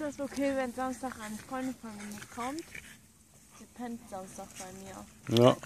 ist das okay, wenn Samstag eine Freundin von mir kommt? Sie pennt Samstag bei mir. Ja.